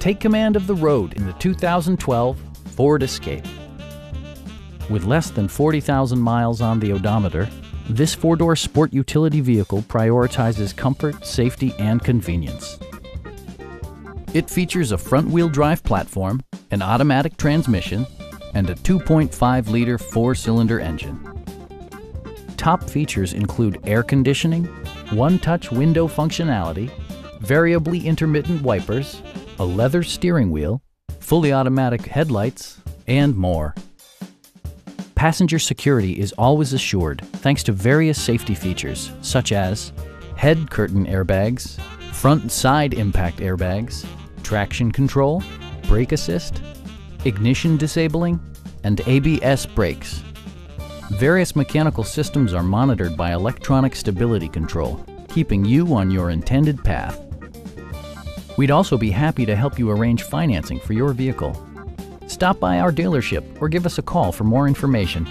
Take command of the road in the 2012 Ford Escape. With less than 40,000 miles on the odometer, this four-door sport utility vehicle prioritizes comfort, safety, and convenience. It features a front-wheel drive platform, an automatic transmission, and a 2.5-liter four-cylinder engine. Top features include air conditioning, one-touch window functionality, variably intermittent wipers, a leather steering wheel, fully automatic headlights, and more. Passenger security is always assured thanks to various safety features such as head curtain airbags, front and side impact airbags, traction control, brake assist, ignition disabling, and ABS brakes. Various mechanical systems are monitored by electronic stability control, keeping you on your intended path. We'd also be happy to help you arrange financing for your vehicle. Stop by our dealership or give us a call for more information.